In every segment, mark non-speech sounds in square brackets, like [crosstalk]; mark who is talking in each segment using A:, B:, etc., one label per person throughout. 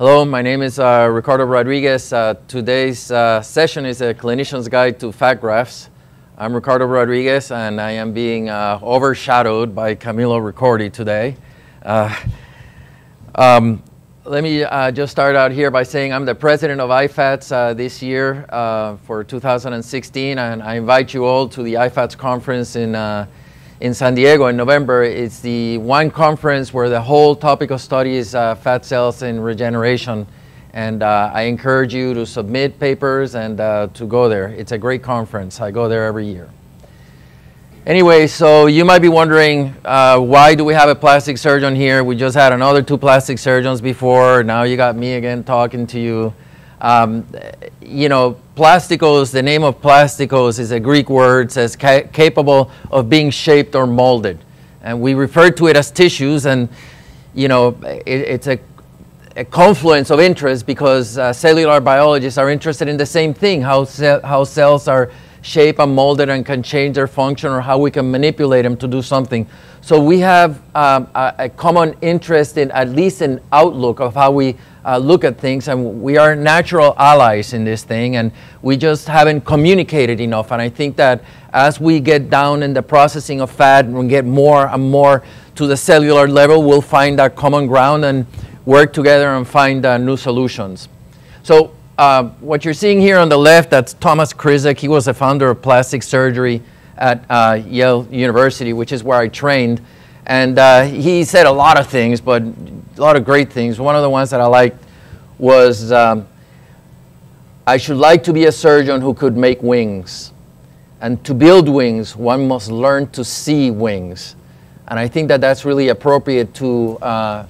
A: Hello, my name is uh, Ricardo Rodriguez. Uh, today's uh, session is a clinician's guide to fat grafts. I'm Ricardo Rodriguez, and I am being uh, overshadowed by Camillo Ricordi today. Uh, um, let me uh, just start out here by saying I'm the president of IFATS this year for 2016, and I invite you all to the IFATS conference in in San Diego in November. It's the one conference where the whole topic of study is uh, fat cells and regeneration. And uh, I encourage you to submit papers and uh, to go there. It's a great conference. I go there every year. Anyway, so you might be wondering, uh, why do we have a plastic surgeon here? We just had another two plastic surgeons before. Now you got me again talking to you. Um, you know, plasticos, the name of plasticos is a Greek word, says ca capable of being shaped or molded. And we refer to it as tissues, and, you know, it, it's a, a, confluence of interest because uh, cellular biologists are interested in the same thing, how, ce how cells are shaped and molded and can change their function or how we can manipulate them to do something. So we have um, a, a common interest in at least an outlook of how we uh, look at things, and we are natural allies in this thing, and we just haven't communicated enough. And I think that as we get down in the processing of fat and get more and more to the cellular level, we'll find that common ground and work together and find uh, new solutions. So uh, what you're seeing here on the left, that's Thomas Krizek. He was the founder of plastic surgery at uh, Yale University, which is where I trained. And uh, he said a lot of things, but a lot of great things. One of the ones that I liked was um, I should like to be a surgeon who could make wings. And to build wings, one must learn to see wings. And I think that that's really appropriate to, uh,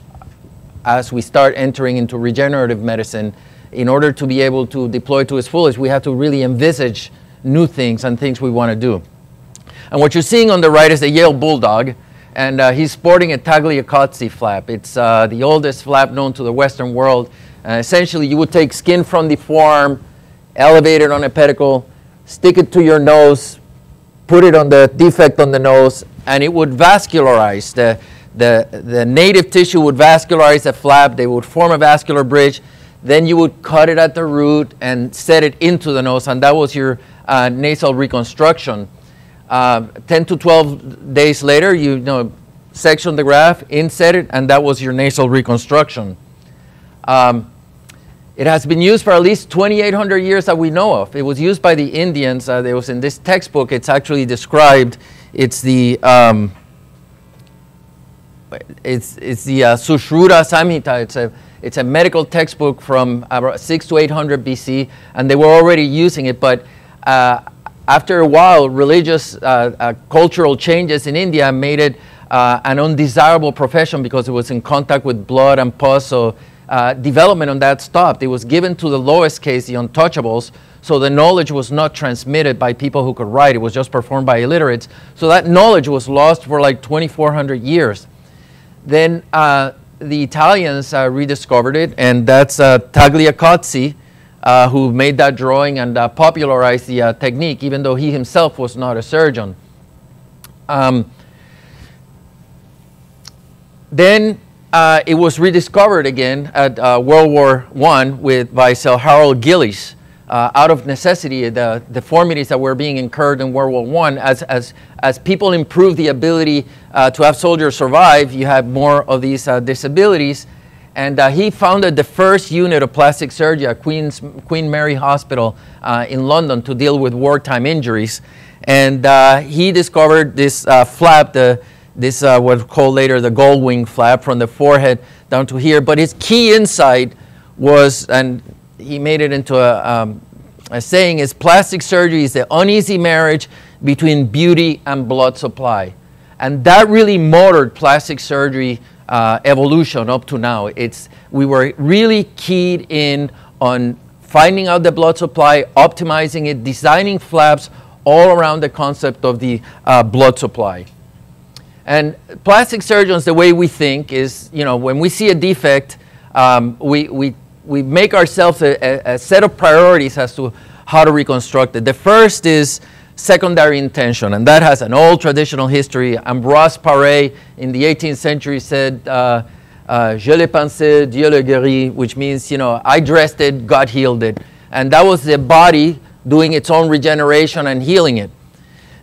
A: as we start entering into regenerative medicine, in order to be able to deploy to its fullest, we have to really envisage new things and things we want to do. And what you're seeing on the right is the Yale Bulldog and uh, he's sporting a Tagliacozzi flap. It's uh, the oldest flap known to the Western world. Uh, essentially, you would take skin from the forearm, elevate it on a pedicle, stick it to your nose, put it on the defect on the nose, and it would vascularize. The, the, the native tissue would vascularize the flap. They would form a vascular bridge. Then you would cut it at the root and set it into the nose, and that was your uh, nasal reconstruction. Uh, 10 to 12 days later, you, you know, section the graft, inset it, and that was your nasal reconstruction. Um, it has been used for at least 2,800 years that we know of. It was used by the Indians. Uh, it was in this textbook. It's actually described. It's the um, it's it's the uh, Sushruta Samhita. It's a it's a medical textbook from about six to 800 BC, and they were already using it. But uh, after a while, religious uh, uh, cultural changes in India made it uh, an undesirable profession because it was in contact with blood and pus. So uh, development on that stopped. It was given to the lowest case, the untouchables. So the knowledge was not transmitted by people who could write. It was just performed by illiterates. So that knowledge was lost for like 2,400 years. Then uh, the Italians uh, rediscovered it, and that's Tagliacozzi uh, who made that drawing and uh, popularized the uh, technique, even though he himself was not a surgeon. Um, then uh, it was rediscovered again at uh, World War I with by Sir Harold Gillies. Uh, out of necessity, the deformities that were being incurred in World War I, as, as, as people improved the ability to have soldiers survive, you have more of these disabilities. And uh, he founded the first unit of plastic surgery at Queen's, Queen Mary Hospital uh, in London to deal with wartime injuries. And uh, he discovered this uh, flap, the, this uh, what's called later the gull wing flap from the forehead down to here. But his key insight was, and he made it into a, um, a saying, is plastic surgery is the uneasy marriage between beauty and blood supply. And that really motored plastic surgery uh, evolution up to now. It's, we were really keyed in on finding out the blood supply, optimizing it, designing flaps all around the concept of the uh, blood supply. And plastic surgeons, the way we think is, you know, when we see a defect, um, we, we, we make ourselves a, a, set of priorities as to how to reconstruct it. The first is secondary intention, and that has an old traditional history. Ambroise Paré in the 18th century said, uh, uh, je l'ai pensé, Dieu le guérit, which means, you know, I dressed it, God healed it. And that was the body doing its own regeneration and healing it.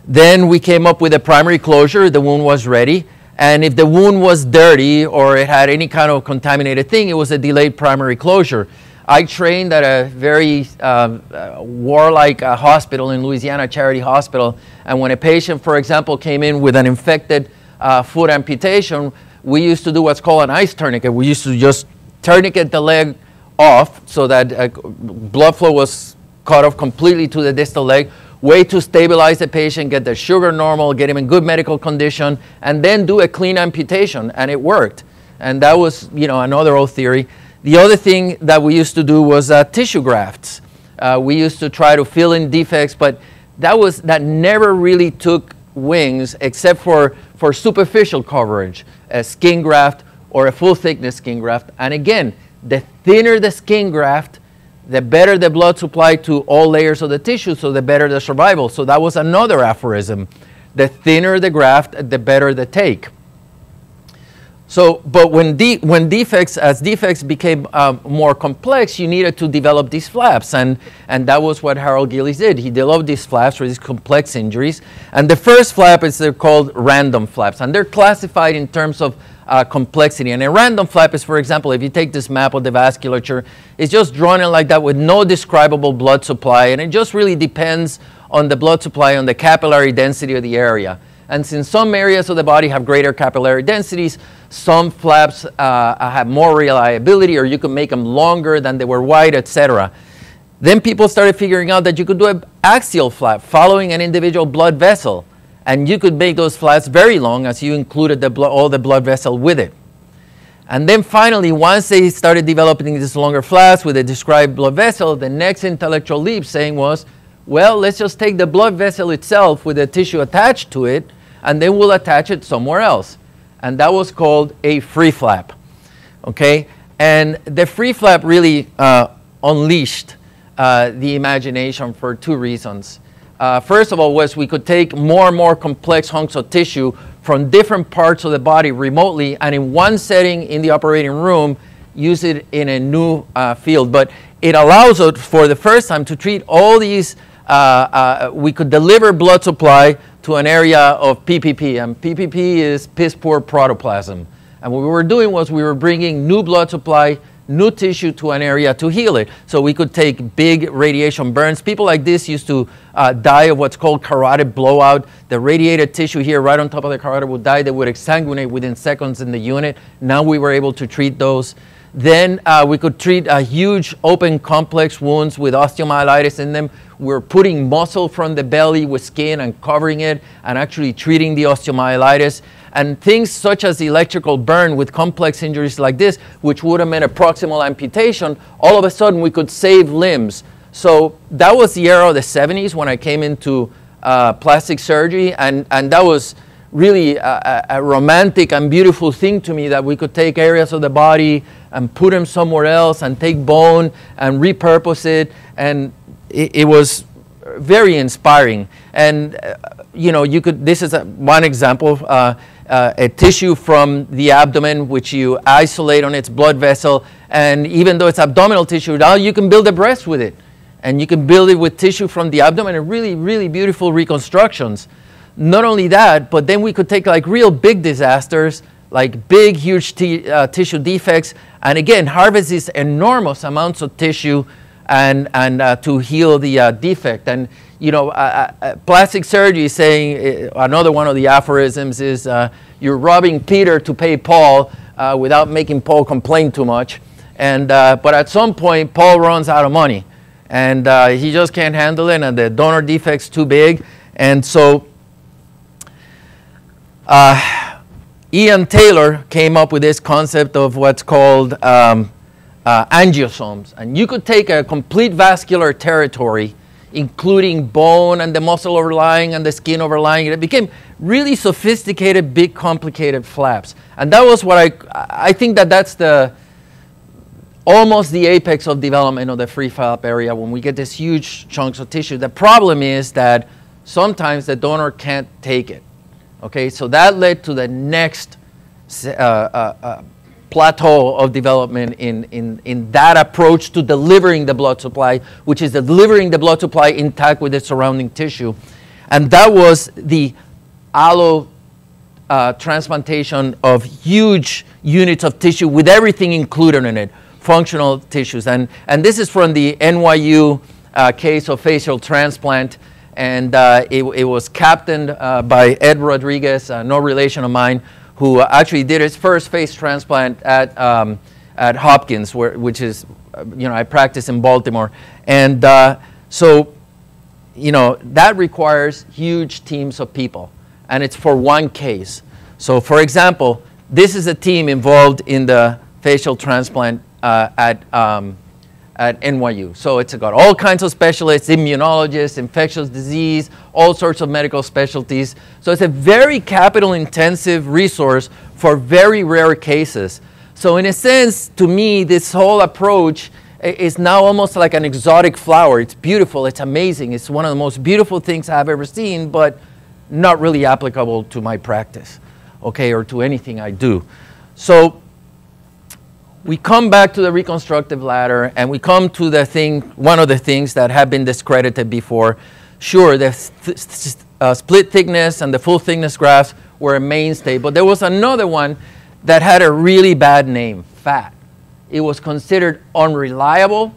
A: Then we came up with a primary closure, the wound was ready. And if the wound was dirty or it had any kind of contaminated thing, it was a delayed primary closure. I trained at a very uh, uh, warlike uh, hospital in Louisiana, Charity Hospital. And when a patient, for example, came in with an infected uh, foot amputation, we used to do what's called an ice tourniquet. We used to just tourniquet the leg off so that uh, blood flow was cut off completely to the distal leg way to stabilize the patient, get their sugar normal, get him in good medical condition, and then do a clean amputation, and it worked. And that was, you know, another old theory. The other thing that we used to do was uh, tissue grafts. Uh, we used to try to fill in defects, but that was that never really took wings except for for superficial coverage, a skin graft or a full thickness skin graft. And again, the thinner the skin graft, the better the blood supply to all layers of the tissue, so the better the survival. So that was another aphorism. The thinner the graft, the better the take. So, but when, de when defects, as defects became um, more complex, you needed to develop these flaps. And, and that was what Harold Gillies did. He developed these flaps for these complex injuries. And the first flap is they're called random flaps. And they're classified in terms of uh, complexity. And a random flap is, for example, if you take this map of the vasculature, it's just drawn in like that with no describable blood supply. And it just really depends on the blood supply, on the capillary density of the area. And since some areas of the body have greater capillary densities, some flaps uh, have more reliability or you can make them longer than they were wide, etc. Then people started figuring out that you could do an axial flap following an individual blood vessel. And you could make those flaps very long as you included the all the blood vessel with it. And then finally, once they started developing these longer flaps with a described blood vessel, the next intellectual leap saying was, well, let's just take the blood vessel itself with the tissue attached to it, and then we'll attach it somewhere else. And that was called a free flap. Okay? And the free flap really uh, unleashed uh, the imagination for two reasons uh, first of all, was we could take more and more complex hunks of tissue from different parts of the body remotely and in one setting in the operating room, use it in a new uh, field. But it allows us for the first time to treat all these, uh, uh we could deliver blood supply to an area of PPP, and PPP is piss poor protoplasm. And what we were doing was we were bringing new blood supply new tissue to an area to heal it. So we could take big radiation burns. People like this used to uh, die of what's called carotid blowout. The radiated tissue here right on top of the carotid would die. They would exsanguinate within seconds in the unit. Now we were able to treat those. Then uh, we could treat uh, huge open complex wounds with osteomyelitis in them. We're putting muscle from the belly with skin and covering it and actually treating the osteomyelitis. And things such as electrical burn with complex injuries like this, which would have meant a proximal amputation, all of a sudden we could save limbs. So that was the era of the 70s when I came into uh, plastic surgery, and, and that was really a, a, romantic and beautiful thing to me that we could take areas of the body and put them somewhere else and take bone and repurpose it. And it, it was very inspiring. And, uh, you know, you could, this is a, one example. Uh, uh, a tissue from the abdomen, which you isolate on its blood vessel. And even though it's abdominal tissue, now you can build a breast with it. And you can build it with tissue from the abdomen and really, really beautiful reconstructions. Not only that, but then we could take like real big disasters, like big, huge uh, tissue defects, and again, harvest these enormous amounts of tissue and, and uh, to heal the uh, defect. And you know, uh, uh, uh, plastic surgery saying, uh, another one of the aphorisms is you're robbing Peter to pay Paul without making Paul complain too much. And, but at some point, Paul runs out of money. And he just can't handle it, and the donor defect's too big. And so Ian Taylor came up with this concept of what's called um, angiosomes. And you could take a complete vascular territory including bone and the muscle overlying and the skin overlying it. It became really sophisticated, big, complicated flaps. And that was what I, I think that that's the, almost the apex of development of the free flap area when we get these huge chunks of tissue. The problem is that sometimes the donor can't take it. Okay, so that led to the next uh, uh, uh, plateau of development in, in, in that approach to delivering the blood supply, which is delivering the blood supply intact with the surrounding tissue. And that was the allo uh, transplantation of huge units of tissue with everything included in it, functional tissues. And, and this is from the NYU uh, case of facial transplant. And uh, it, it, was captained uh, by Ed Rodriguez, no relation of mine, who actually did his first face transplant at, um, at Hopkins, where, which is, you know, I practice in Baltimore. And uh, so, you know, that requires huge teams of people. And it's for one case. So, for example, this is a team involved in the facial transplant uh, at, um, at NYU. So it's got all kinds of specialists, immunologists, infectious disease, all sorts of medical specialties. So it's a very capital intensive resource for very rare cases. So in a sense, to me, this whole approach is now almost like an exotic flower. It's beautiful, it's amazing, it's one of the most beautiful things I've ever seen, but not really applicable to my practice, okay, or to anything I do. So we come back to the reconstructive ladder and we come to the thing, one of the things that have been discredited before. Sure, the th uh, split thickness and the full thickness grafts were a mainstay, but there was another one that had a really bad name, fat. It was considered unreliable.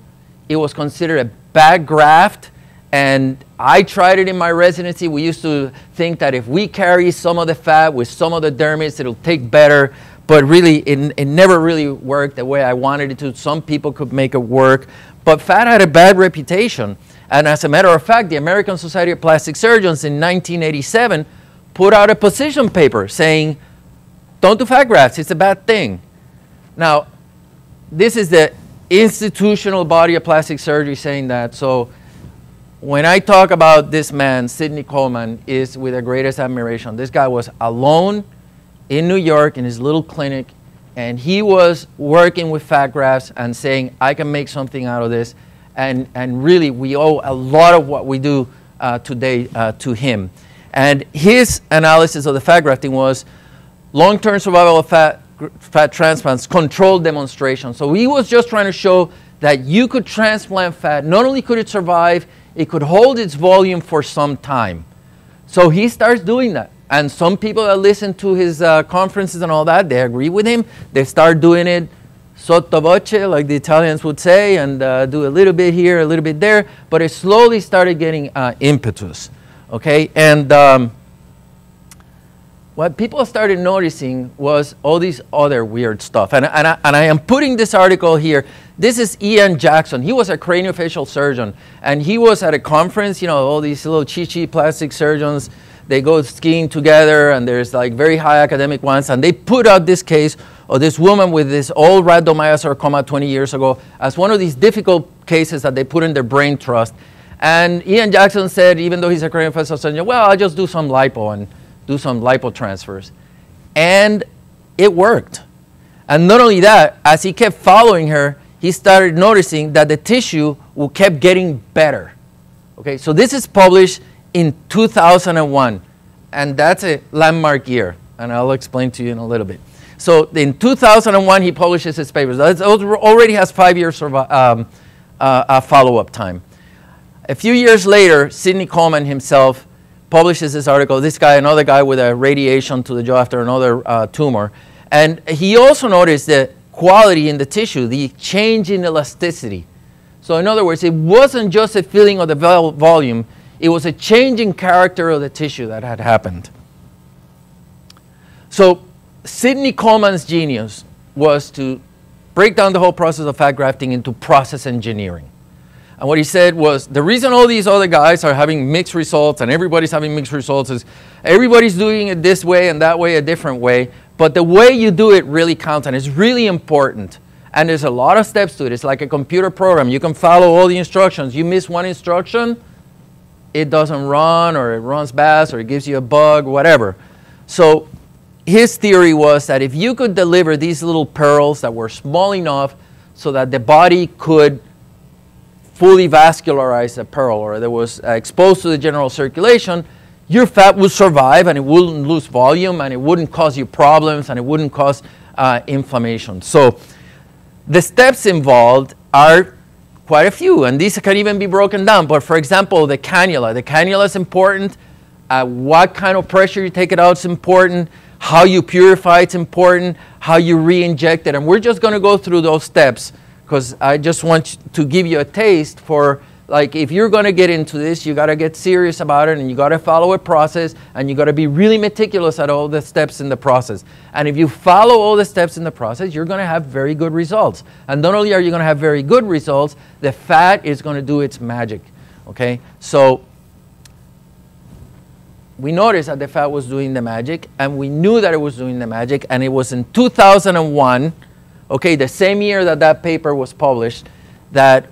A: It was considered a bad graft. And I tried it in my residency. We used to think that if we carry some of the fat with some of the dermis, it'll take better but really it, it never really worked the way I wanted it to. Some people could make it work, but fat had a bad reputation. And as a matter of fact, the American Society of Plastic Surgeons in 1987 put out a position paper saying, don't do fat grafts, it's a bad thing. Now, this is the institutional body of plastic surgery saying that. So when I talk about this man, Sydney Coleman, is with the greatest admiration. This guy was alone in New York in his little clinic, and he was working with fat grafts and saying, I can make something out of this. And, and really, we owe a lot of what we do uh, today uh, to him. And his analysis of the fat grafting was long-term survival of fat, fat transplants, controlled demonstration. So he was just trying to show that you could transplant fat. Not only could it survive, it could hold its volume for some time. So he starts doing that. And some people that listen to his uh, conferences and all that, they agree with him. They start doing it sotto voce, like the Italians would say, and uh, do a little bit here, a little bit there. But it slowly started getting uh, impetus. Okay? And um, what people started noticing was all these other weird stuff. And, and, I, and I am putting this article here. This is Ian Jackson. He was a craniofacial surgeon. And he was at a conference, you know, all these little chichi plastic surgeons they go skiing together and there's like very high academic ones and they put out this case of this woman with this old rhabdomyosarcoma 20 years ago as one of these difficult cases that they put in their brain trust. And Ian Jackson said, even though he's a Korean craniofacial surgeon, well, I'll just do some lipo and do some lipo transfers. And it worked. And not only that, as he kept following her, he started noticing that the tissue kept getting better. Okay, so this is published in 2001. And that's a landmark year. And I'll explain to you in a little bit. So in 2001, he publishes his papers. It already has five years of um, uh, follow-up time. A few years later, Sydney Coleman himself publishes this article. This guy, another guy with a radiation to the jaw after another uh, tumor. And he also noticed the quality in the tissue, the change in elasticity. So in other words, it wasn't just a filling of the volume, it was a changing character of the tissue that had happened. So Sydney Coleman's genius was to break down the whole process of fat grafting into process engineering. And what he said was the reason all these other guys are having mixed results and everybody's having mixed results is everybody's doing it this way and that way a different way, but the way you do it really counts and it's really important. And there's a lot of steps to it. It's like a computer program. You can follow all the instructions. You miss one instruction, it doesn't run or it runs fast or it gives you a bug, whatever. So his theory was that if you could deliver these little pearls that were small enough so that the body could fully vascularize the pearl or that was uh, exposed to the general circulation, your fat would survive and it wouldn't lose volume and it wouldn't cause you problems and it wouldn't cause uh, inflammation. So the steps involved are quite a few, and these can even be broken down. But for example, the cannula. The cannula is important. Uh, what kind of pressure you take it out is important. How you purify it's important. How you re-inject it. And we're just going to go through those steps because I just want to give you a taste for like if you're going to get into this, you got to get serious about it and you got to follow a process and you got to be really meticulous at all the steps in the process. And if you follow all the steps in the process, you're going to have very good results. And not only are you going to have very good results, the fat is going to do its magic. Okay? So we noticed that the fat was doing the magic and we knew that it was doing the magic and it was in 2001, okay, the same year that that paper was published, that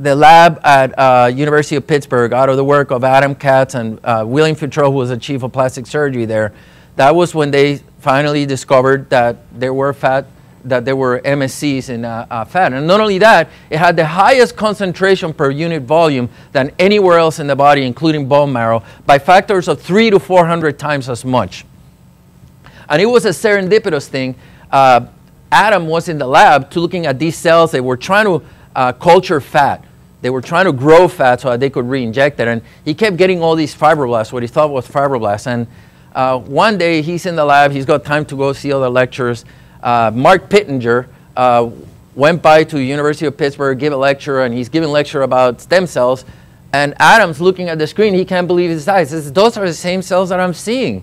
A: the lab at uh, University of Pittsburgh, out of the work of Adam Katz and uh, William Futrell, who was the chief of plastic surgery there, that was when they finally discovered that there were fat, that there were MSCs in uh, uh, fat. And not only that, it had the highest concentration per unit volume than anywhere else in the body, including bone marrow, by factors of three to 400 times as much. And it was a serendipitous thing. Uh, Adam was in the lab to looking at these cells. They were trying to uh, culture fat. They were trying to grow fat so that they could re-inject it. And he kept getting all these fibroblasts, what he thought was fibroblasts. And uh, one day he's in the lab, he's got time to go see other lectures. Uh, Mark Pittenger uh, went by to University of Pittsburgh, give a lecture, and he's giving lecture about stem cells. And Adam's looking at the screen, he can't believe his eyes. Says, those are the same cells that I'm seeing.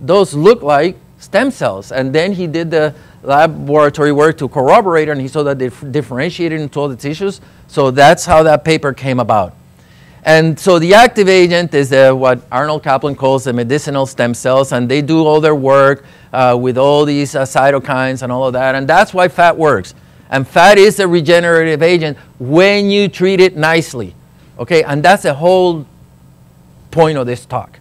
A: Those look like stem cells. And then he did the laboratory work to corroborate and he saw that they differentiated into all the tissues. So that's how that paper came about. And so the active agent is what Arnold Caplan calls the medicinal stem cells, and they do all their work uh, with all these uh, cytokines and all of that, and that's why fat works. And fat is a regenerative agent when you treat it nicely. Okay, and that's the whole point of this talk.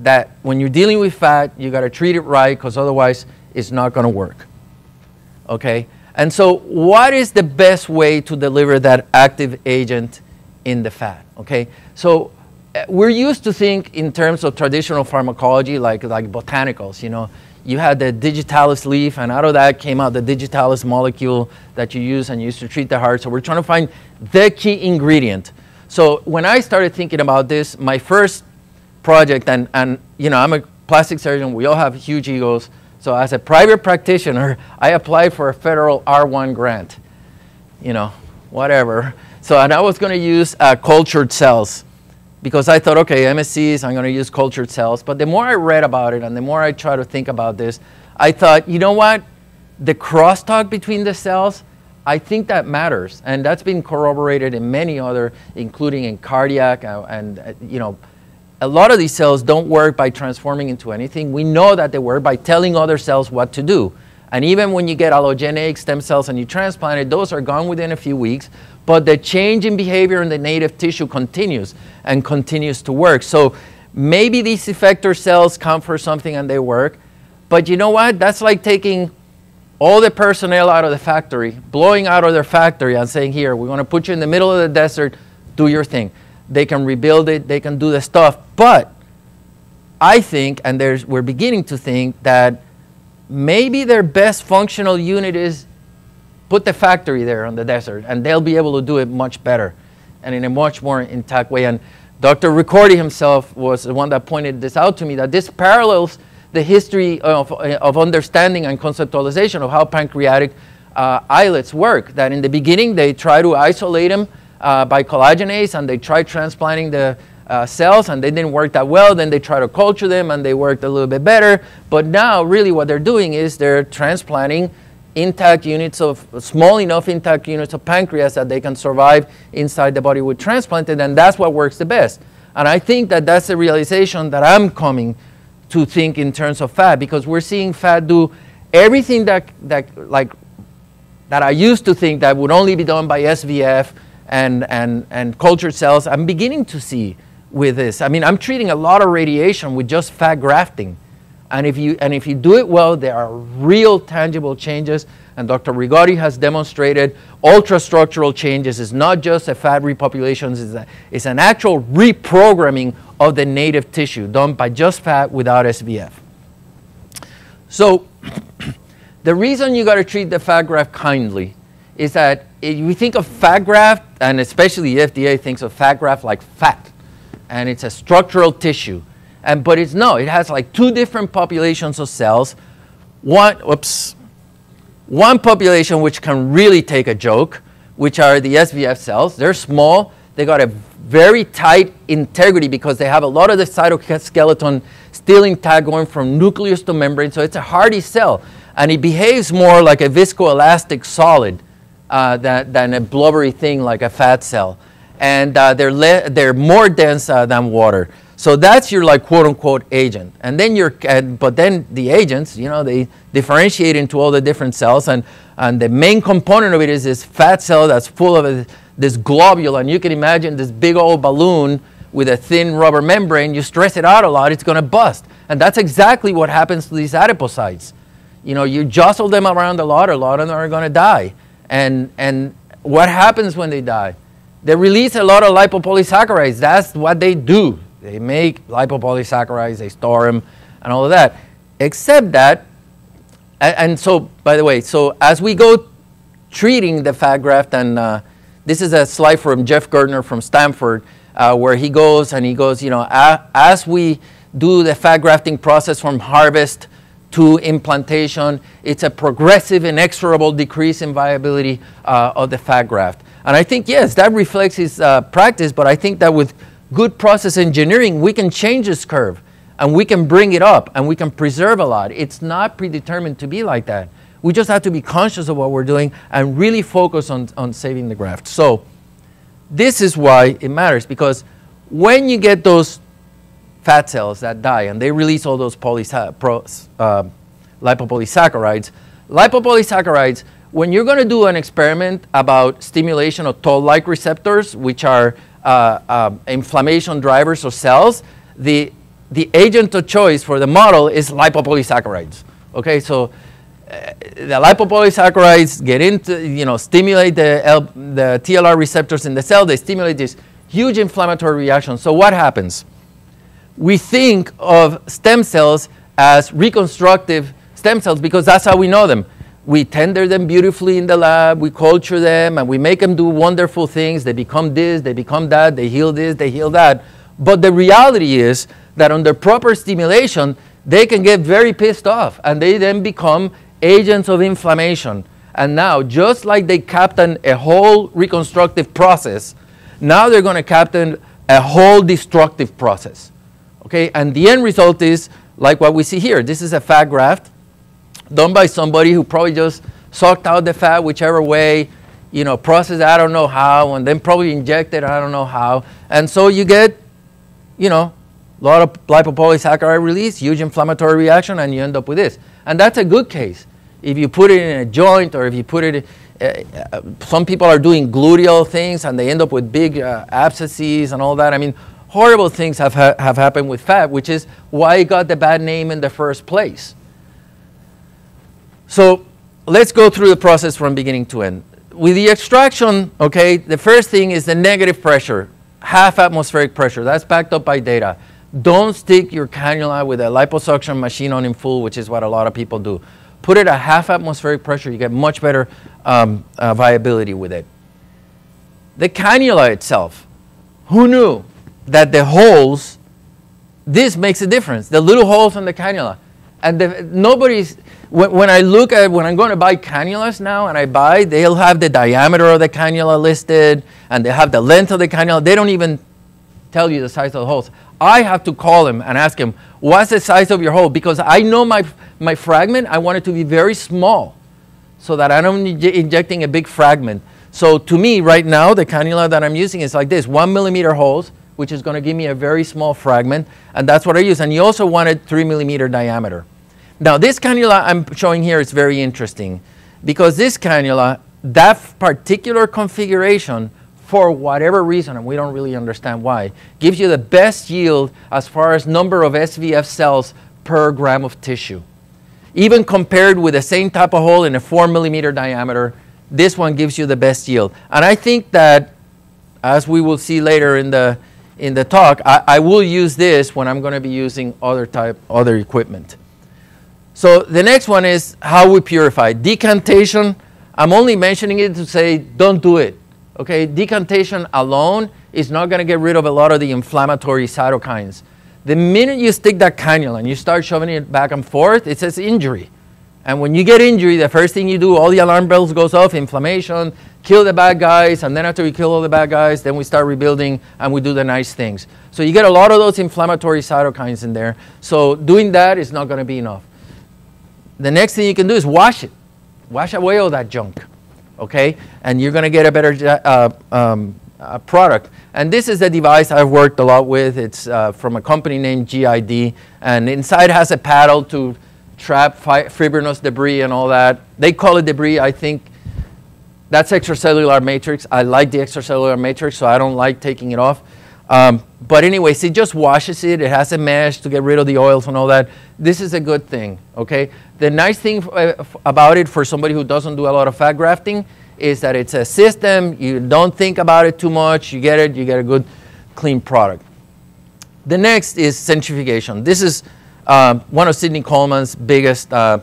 A: That when you're dealing with fat, you got to treat it right because otherwise it's not going to work. Okay, and so what is the best way to deliver that active agent in the fat? Okay, so uh, we're used to think in terms of traditional pharmacology, like, like botanicals, you know. You had the digitalis leaf, and out of that came out the digitalis molecule that you use and use to treat the heart. So we're trying to find the key ingredient. So when I started thinking about this, my first project, and, and you know, I'm a plastic surgeon, we all have huge egos. So as a private practitioner, [laughs] I applied for a federal R1 grant. You know, whatever. So and I was going to use uh, cultured cells because I thought, okay, MSCs, I'm going to use cultured cells. But the more I read about it and the more I try to think about this, I thought, you know what? The crosstalk between the cells, I think that matters. And that's been corroborated in many other, including in cardiac uh, and, uh, you know, a lot of these cells don't work by transforming into anything. We know that they work by telling other cells what to do. And even when you get allogeneic stem cells and you transplant it, those are gone within a few weeks. But the change in behavior in the native tissue continues and continues to work. So maybe these effector cells come for something and they work. But you know what? That's like taking all the personnel out of the factory, blowing out of their factory and saying, here, we're going to put you in the middle of the desert, do your thing they can rebuild it, they can do the stuff. But I think, and there's, we're beginning to think that maybe their best functional unit is put the factory there on the desert, and they'll be able to do it much better and in a much more intact way. And Dr. Ricordi himself was the one that pointed this out to me, that this parallels the history of, of understanding and conceptualization of how pancreatic uh, islets work. That in the beginning, they try to isolate them uh, by collagenase and they tried transplanting the uh, cells and they didn't work that well. Then they try to culture them and they worked a little bit better. But now, really, what they're doing is they're transplanting intact units of small enough intact units of pancreas that they can survive inside the body with transplanted, and that's what works the best. And I think that that's the realization that I'm coming to think in terms of fat because we're seeing fat do everything that, that like that I used to think that would only be done by SVF and, and, and cultured cells, I'm beginning to see with this. I mean, I'm treating a lot of radiation with just fat grafting. And if you, and if you do it well, there are real tangible changes. And Dr. Rigotti has demonstrated ultrastructural changes. It's not just a fat repopulation, it's, a, it's an actual reprogramming of the native tissue done by just fat without SVF. So [clears throat] The reason you got to treat the fat graft kindly is that we think of fat graft, and especially the FDA thinks of fat graft like fat, and it's a structural tissue. And, but it's no, it has like two different populations of cells. One, oops, one population which can really take a joke, which are the SVF cells. They're small, they got a very tight integrity because they have a lot of the cytoskeleton still intact going from nucleus to membrane, so it's a hardy cell. And it behaves more like a viscoelastic solid uh, than, than a blubbery thing like a fat cell. And uh, they're, they're more dense uh, than water. So that's your like quote unquote agent. And then you're, but then the agents, you know, they differentiate into all the different cells. And, and the main component of it is this fat cell that's full of a, this globule. And you can imagine this big old balloon with a thin rubber membrane. You stress it out a lot, it's going to bust. And that's exactly what happens to these adipocytes. You know, you jostle them around a lot, a lot them are going to die. And, and what happens when they die? They release a lot of lipopolysaccharides. That's what they do. They make lipopolysaccharides, they store them, and all of that. Except that, and, so, by the way, so as we go treating the fat graft, and uh, this is a slide from Jeff Gurtner from Stanford, uh, where he goes and he goes, you know, as we do the fat grafting process from harvest to implantation, it's a progressive, inexorable decrease in viability uh, of the fat graft. And I think, yes, that reflects his uh, practice, but I think that with good process engineering, we can change this curve and we can bring it up and we can preserve a lot. It's not predetermined to be like that. We just have to be conscious of what we're doing and really focus on, on saving the graft. So this is why it matters because when you get those fat cells that die and they release all those pro, uh, lipopolysaccharides. Lipopolysaccharides, when you're going to do an experiment about stimulation of toll-like receptors, which are uh, uh, inflammation drivers of cells, the, the agent of choice for the model is lipopolysaccharides. Okay, so uh, the lipopolysaccharides get into, you know, stimulate the, L, the TLR receptors in the cell, they stimulate this huge inflammatory reaction. So what happens? We think of stem cells as reconstructive stem cells because that's how we know them. We tender them beautifully in the lab, we culture them, and we make them do wonderful things. They become this, they become that, they heal this, they heal that. But the reality is that under proper stimulation, they can get very pissed off and they then become agents of inflammation. And now, just like they captain a whole reconstructive process, now they're going to captain a whole destructive process. Okay, and the end result is like what we see here. This is a fat graft done by somebody who probably just sucked out the fat whichever way, you know, processed I don't know how, and then probably injected I don't know how. And so you get, you know, a lot of lipopolysaccharide release, huge inflammatory reaction, and you end up with this. And that's a good case. If you put it in a joint or if you put it, uh, uh, some people are doing gluteal things and they end up with big uh, abscesses and all that. I mean, horrible things have, ha have happened with fat, which is why it got the bad name in the first place. So let's go through the process from beginning to end. With the extraction, okay, the first thing is the negative pressure, half atmospheric pressure. That's backed up by data. Don't stick your cannula with a liposuction machine on in full, which is what a lot of people do. Put it at half atmospheric pressure, you get much better um, uh, viability with it. The cannula itself, who knew that the holes, this makes a difference. The little holes in the cannula. And the, nobody's, when, when, I look at, when I'm going to buy cannulas now and I buy, they'll have the diameter of the cannula listed and they have the length of the cannula. They don't even tell you the size of the holes. I have to call him and ask him, what's the size of your hole? Because I know my, my fragment, I want it to be very small so that I don't need injecting a big fragment. So to me, right now, the cannula that I'm using is like this, one millimeter holes, which is going to give me a very small fragment, and that's what I use. And you also wanted 3 millimeter diameter. Now, this cannula I'm showing here is very interesting because this cannula, that particular configuration, for whatever reason, and we don't really understand why, gives you the best yield as far as number of SVF cells per gram of tissue. Even compared with the same type of hole in a 4 millimeter diameter, this one gives you the best yield. And I think that, as we will see later in the, in the talk, I, I will use this when I'm going to be using other type, other equipment. So the next one is how we purify. Decantation, I'm only mentioning it to say don't do it. Okay, decantation alone is not going to get rid of a lot of the inflammatory cytokines. The minute you stick that cannula and you start shoving it back and forth, it says injury. And when you get injury, the first thing you do, all the alarm bells goes off, inflammation, kill the bad guys, and then after we kill all the bad guys, then we start rebuilding and we do the nice things. So you get a lot of those inflammatory cytokines in there. So doing that is not going to be enough the next thing you can do is wash it. Wash away all that junk, okay? And you're going to get a better uh, um, uh, product. And this is the device I've worked a lot with. It's uh, from a company named GID. And inside has a paddle to trap fibrinous debris and all that. They call it debris. I think that's extracellular matrix. I like the extracellular matrix, so I don't like taking it off. Um, but anyways, it just washes it. It has a mesh to get rid of the oils and all that. This is a good thing, okay? The nice thing uh, about it for somebody who doesn't do a lot of fat grafting is that it's a system. You don't think about it too much. You get it. You get a good, clean product. The next is centrifugation. This is uh, one of Sydney Coleman's biggest uh,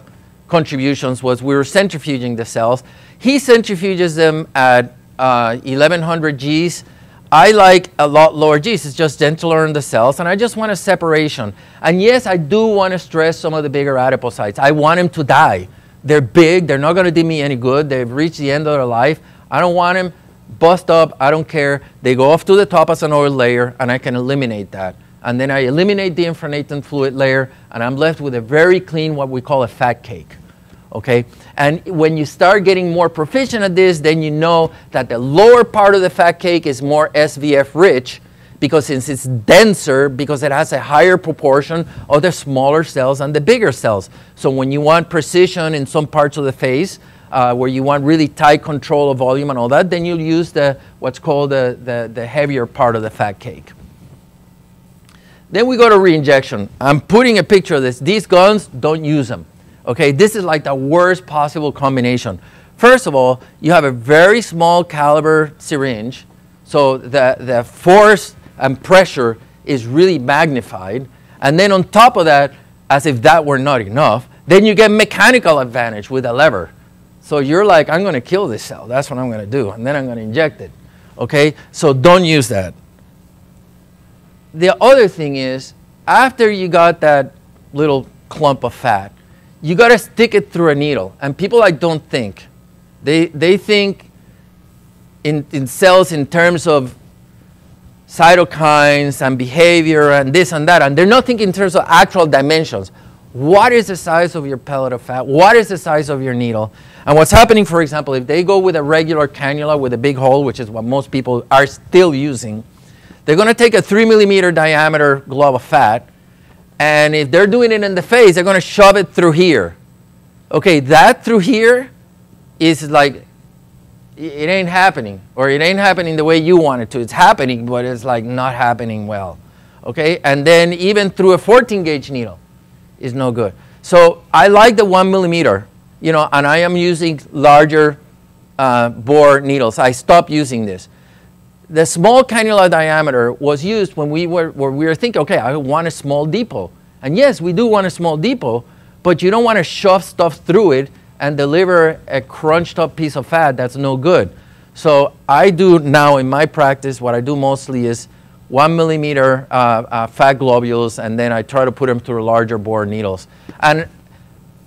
A: contributions was we were centrifuging the cells. He centrifuges them at 1100 uh, Gs I like a lot lower Gs. It's just gentler on the cells, and I just want a separation. And yes, I do want to stress some of the bigger adipocytes. I want them to die. They're big. They're not going to do me any good. They've reached the end of their life. I don't want them bust up. I don't care. They go off to the top as an oil layer, and I can eliminate that. And then I eliminate the infiltrating fluid layer, and I'm left with a very clean, what we call a fat cake okay? And when you start getting more proficient at this, then you know that the lower part of the fat cake is more SVF rich because since it's denser, because it has a higher proportion of the smaller cells and the bigger cells. So when you want precision in some parts of the face, uh, where you want really tight control of volume and all that, then you'll use the, what's called the, the, the heavier part of the fat cake. Then we go to reinjection. I'm putting a picture of this. These guns, don't use them. Okay, this is like the worst possible combination. First of all, you have a very small caliber syringe, so the, the force and pressure is really magnified. And then on top of that, as if that were not enough, then you get mechanical advantage with a lever. So you're like, I'm going to kill this cell. That's what I'm going to do. And then I'm going to inject it. Okay? So don't use that. The other thing is, after you got that little clump of fat, you got to stick it through a needle. And people like don't think. They, they think in, in cells in terms of cytokines and behavior and this and that. And they're not thinking in terms of actual dimensions. What is the size of your pellet of fat? What is the size of your needle? And what's happening, for example, if they go with a regular cannula with a big hole, which is what most people are still using, they're going to take a 3 millimeter diameter glob of fat and if they're doing it in the face, they're going to shove it through here. Okay, that through here is like, it ain't happening. Or it ain't happening the way you want it to. It's happening, but it's like not happening well. Okay, and then even through a 14 gauge needle is no good. So I like the one millimeter, you know, and I am using larger uh, bore needles. I stopped using this the small cannula diameter was used when we were, where we were thinking, okay, I want a small depot. And yes, we do want a small depot, but you don't want to shove stuff through it and deliver a crunched up piece of fat that's no good. So I do now in my practice, what I do mostly is one millimeter uh, uh, fat globules, and then I try to put them through larger bore needles. And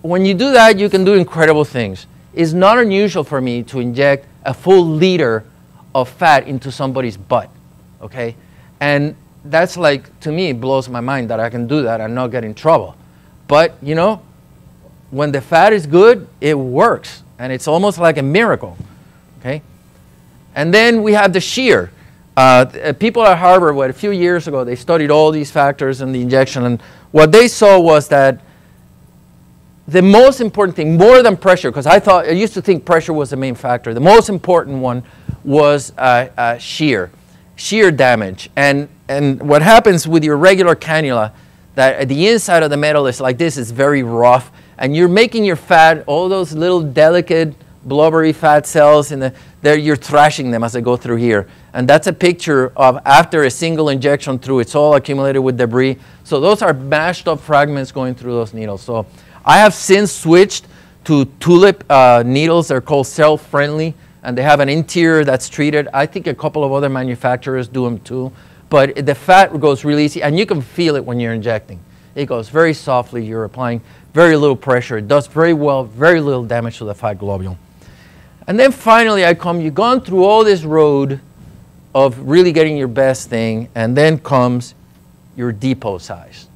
A: when you do that, you can do incredible things. It's not unusual for me to inject a full liter of fat into somebody's butt, okay? And that's like, to me, it blows my mind that I can do that and not get in trouble. But, you know, when the fat is good, it works. And it's almost like a miracle, okay? And then we have the shear. Uh, uh people at Harvard, what, a few years ago, they studied all these factors in the injection. And what they saw was that the most important thing, more than pressure, because I thought, I used to think pressure was the main factor. The most important one was uh, uh, shear, shear damage. And, and what happens with your regular cannula, that the inside of the metal is like this, it's very rough, and you're making your fat, all those little delicate blubbery fat cells, in the, there you're thrashing them as they go through here. And that's a picture of after a single injection through, it's all accumulated with debris. So those are mashed up fragments going through those needles. So I have since switched to tulip uh, needles. They're called cell-friendly, and they have an interior that's treated. I think a couple of other manufacturers do them too. But the fat goes really easy, and you can feel it when you're injecting. It goes very softly. You're applying very little pressure. It does very well, very little damage to the fat globule. And then finally, I come, you've gone through all this road of really getting your best thing, and then comes your depot size.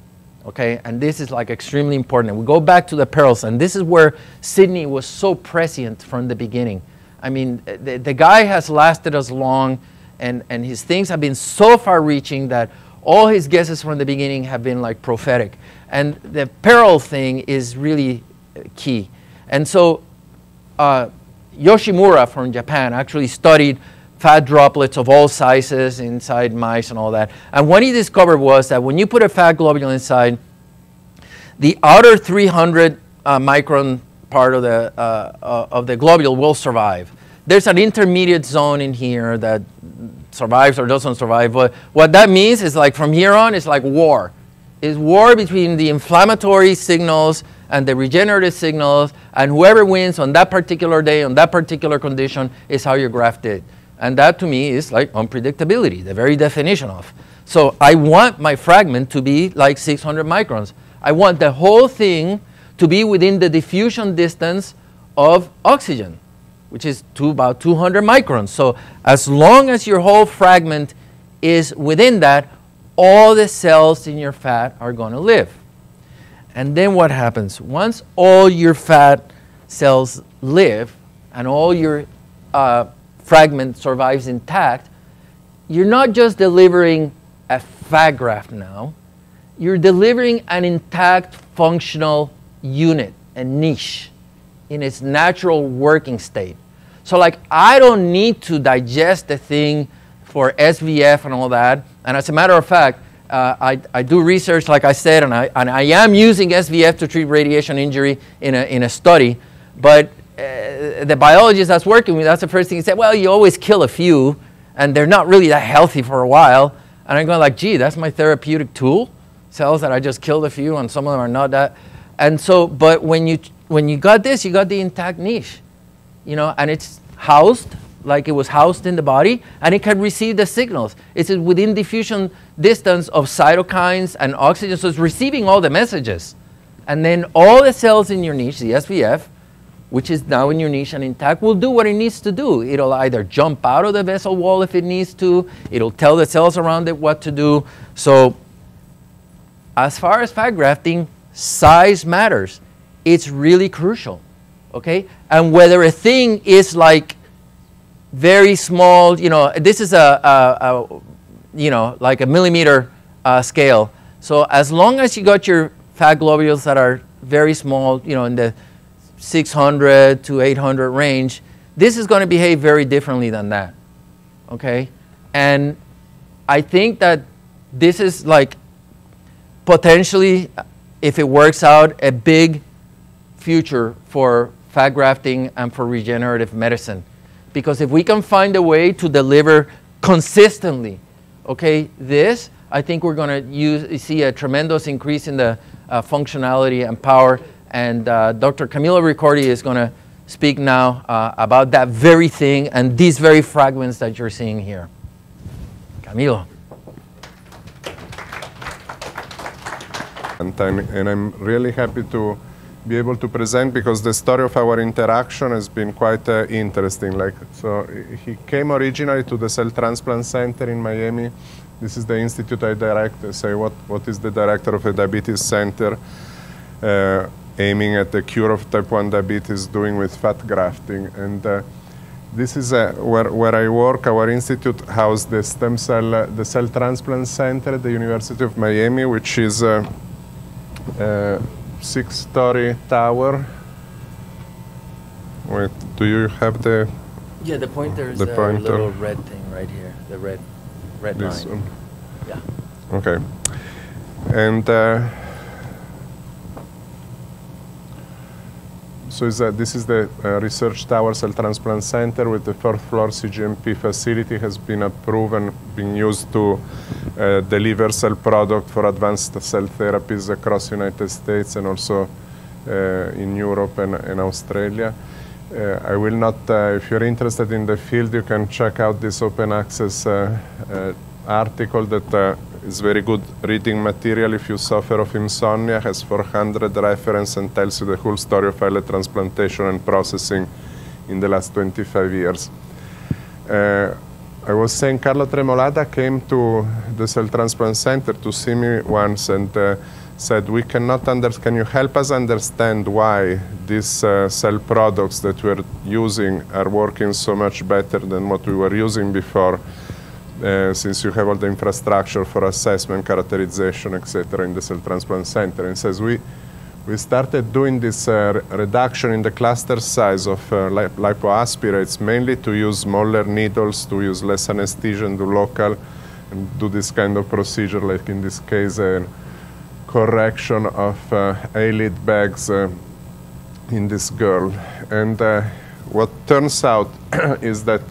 A: Okay, and this is like extremely important. And we go back to the perils, and this is where Sydney was so prescient from the beginning. I mean, the, the guy has lasted as long, and, and his things have been so far reaching that all his guesses from the beginning have been like prophetic. And the peril thing is really key. And so uh, Yoshimura from Japan actually studied fat droplets of all sizes inside mice and all that. And what he discovered was that when you put a fat globule inside, the outer 300 uh, micron part of the, uh, uh, of the globule will survive. There's an intermediate zone in here that survives or doesn't survive. But what that means is like from here on, it's like war. It's war between the inflammatory signals and the regenerative signals, and whoever wins on that particular day, on that particular condition, is how your graft did. And that to me is like unpredictability, the very definition of. So I want my fragment to be like 600 microns. I want the whole thing to be within the diffusion distance of oxygen, which is to about 200 microns. So as long as your whole fragment is within that, all the cells in your fat are going to live. And then what happens? Once all your fat cells live and all your uh, fragment survives intact, you're not just delivering a fat graft now, you're delivering an intact functional unit, a niche, in its natural working state. So like I don't need to digest the thing for SVF and all that. And as a matter of fact, uh, I, I do research, like I said, and I, and I am using SVF to treat radiation injury in a, in a study. But uh, the biologist that's working with, that's the first thing he said, well, you always kill a few, and they're not really that healthy for a while. And I'm going like, gee, that's my therapeutic tool? Cells that I just killed a few, and some of them are not that. And so, but when you, when you got this, you got the intact niche, you know, and it's housed like it was housed in the body, and it can receive the signals. It's within diffusion distance of cytokines and oxygen, so it's receiving all the messages. And then all the cells in your niche, the SVF, which is now in your niche and intact, will do what it needs to do. It'll either jump out of the vessel wall if it needs to, it'll tell the cells around it what to do. So as far as fat grafting, size matters. It's really crucial, okay? And whether a thing is like very small, you know, this is a, a, a you know, like a millimeter uh, scale. So as long as you got your fat globules that are very small, you know, in the 600 to 800 range, this is going to behave very differently than that. Okay? And I think that this is like potentially, if it works out, a big future for fat grafting and for regenerative medicine. Because if we can find a way to deliver consistently, okay, this, I think we're going to see a tremendous increase in the uh, functionality and power and uh, Dr. Camillo Ricordi is going to speak now uh, about that very thing and these very fragments that you're seeing here. Camillo.
B: And I'm, and I'm really happy to be able to present because the story of our interaction has been quite uh, interesting. Like, so he came originally to the Cell Transplant Center in Miami. This is the institute I direct. Say, what, what is the director of a diabetes center? Uh, aiming at the cure of type 1 diabetes doing with fat grafting. And uh, this is uh, where, where I work. Our institute houses the stem cell, uh, the cell transplant center at the University of Miami, which is a Uh, six-story tower. Wait, do you have the?
A: Yeah, the pointer is the pointer. little red thing right here. The red, red this line. One. Yeah.
B: Okay. And uh, So uh, this is the uh, Research Tower Cell Transplant Center with the fourth floor CGMP facility has been approved and being used to uh, deliver cell product for advanced cell therapies across the United States and also in Europe and, and Australia. Uh, I will not, uh, if you're interested in the field, you can check out this open access uh, article that is very good reading material if you suffer of insomnia, has 400 reference and tells you the whole story of islet transplantation and processing in the last 25 years. Uh, I was saying Carlo Tremolada came to the cell transplant center to see me once and uh, said, we cannot understand, can you help us understand why these uh, cell products that we're using are working so much better than what we were using before? Uh, since you have all the infrastructure for assessment, characterization, etc., in the cell transplant center. And says we we started doing this uh, reduction in the cluster size of uh, lip lipoaspirates mainly to use smaller needles, to use less anesthesia and do local, and do this kind of procedure, like in this case, a correction of uh, eyelid bags uh, in this girl. And uh, what turns out [clears throat] is that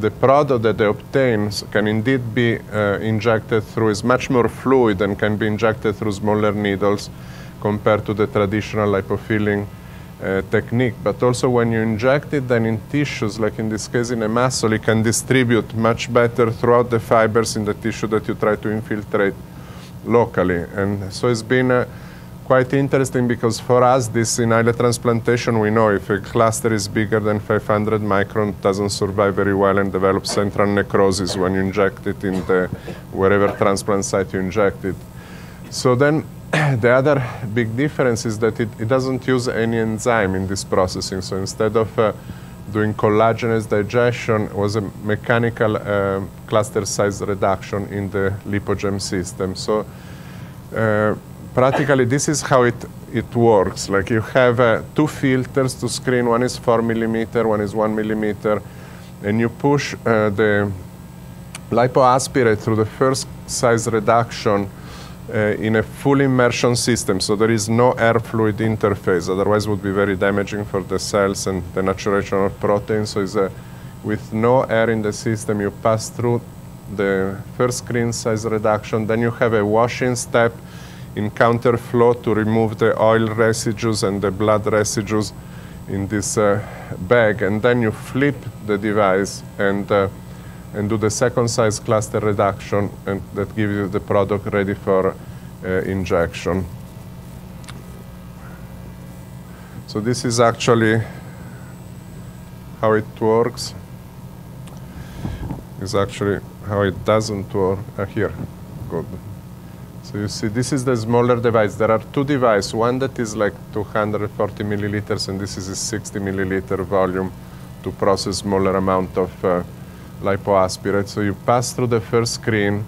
B: the product that they obtain can indeed be uh, injected through is much more fluid and can be injected through smaller needles compared to the traditional lipofilling uh, technique. But also when you inject it then in tissues, like in this case in a muscle, it can distribute much better throughout the fibers in the tissue that you try to infiltrate locally. And so it's been quite interesting because for us, this in islet transplantation, we know if a cluster is bigger than 500 micron, doesn't survive very well and develops central necrosis when you inject it in the wherever transplant site you inject it. So then [clears throat] the other big difference is that it, it, doesn't use any enzyme in this processing. So instead of uh, doing collagenase digestion, was a mechanical uh, cluster size reduction in the lipogem system. So uh, practically this is how it, it works. Like you have uh, two filters to screen. One is four millimeter, one is one millimeter. And you push uh, the lipoaspirate through the first size reduction uh, in a full immersion system. So there is no air fluid interface. Otherwise it would be very damaging for the cells and the maturation of proteins. So it's a, with no air in the system, you pass through the first screen size reduction. Then you have a washing step in counterflow to remove the oil residues and the blood residues in this uh, bag. And then you flip the device and, uh, and do the second size cluster reduction, and that gives you the product ready for uh, injection. So this is actually how it works. Is actually how it doesn't work. Uh, here, good. So you see, this is the smaller device. There are two devices, one that is like 240 milliliters, and this is a 60 milliliter volume to process smaller amount of uh, lipoaspirate. So you pass through the first screen,